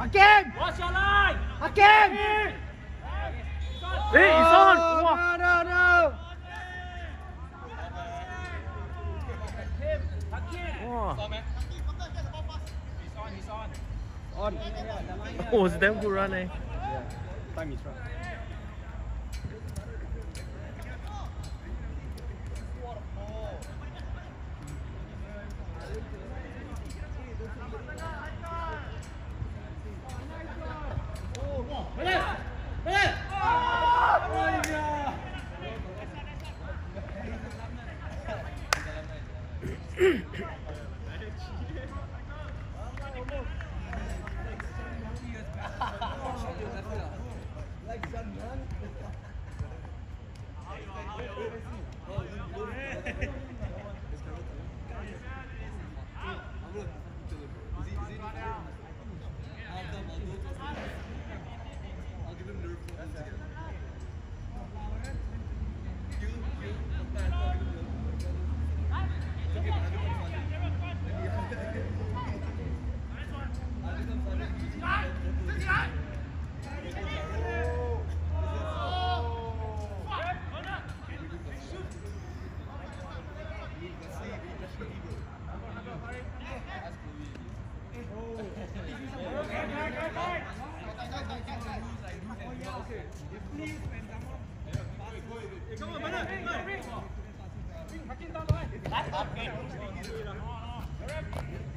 Hakim! Watch your line! Hakim! Hey, it's on! Oh, no, no, no! Oh. oh, it's damn good run, eh? Yeah. Time is right. Mm-hmm. Come on, come on.